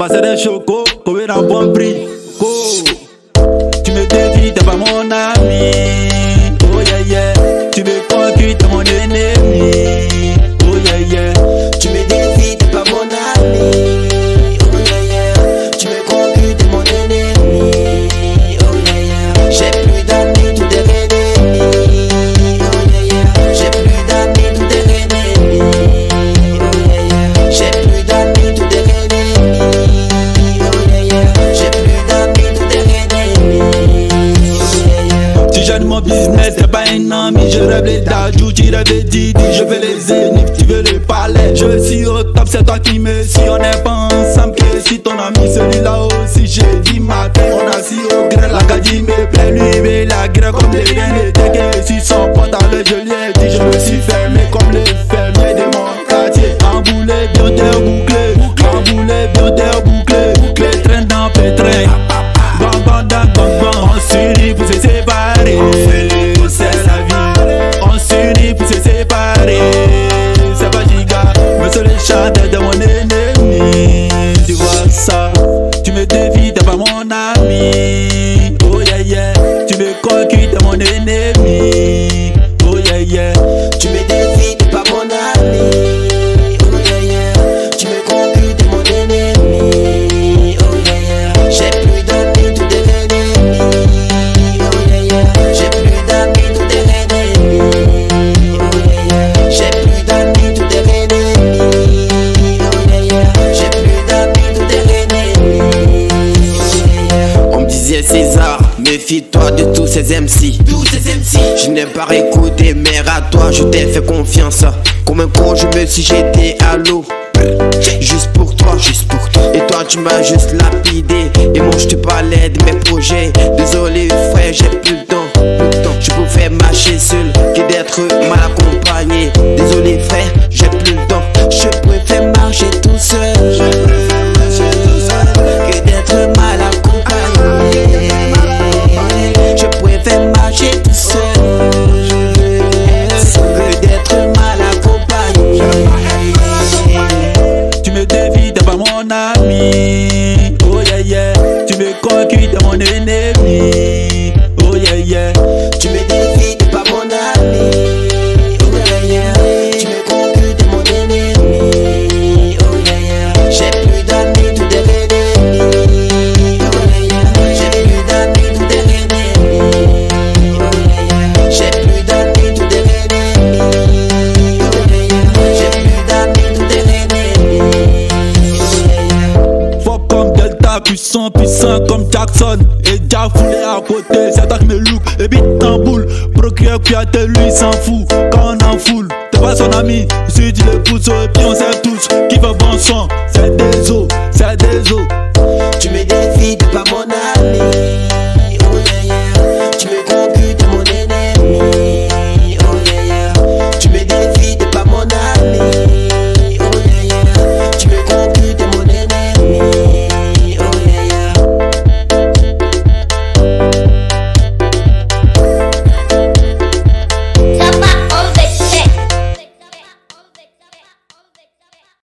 Ambassador Shoko, going out one free. un ami, je rêve les Dajou, tu rêves les Didi, je veux les zéniths, tu veux les palais. Je suis au top, c'est toi qui me suis, on n'est pas ensemble que si ton ami, celui-là aussi, j'ai dit matin, on assis au grain, la gadine me plaît, lui, mais la graine comme des Méfie-toi de tous ces MC. Tous ces MC. Je n'ai pas écouté, mais à toi, je t'ai fait confiance. Comme un con, je me suis jeté à l'eau. Juste pour toi, juste pour toi. Et toi, tu m'as juste lapidé. Et moi, je te parlais de mes projets. puissant, puissant comme Jackson. Et gars foulé à côté, c'est avec mes look. Et bite en boule, procureur piaté, lui s'en fout. Quand on en foule, t'es pas son ami. Si tu le pousses, eh et puis on sait tous qui veut bon sang. C'est des os, c'est des os.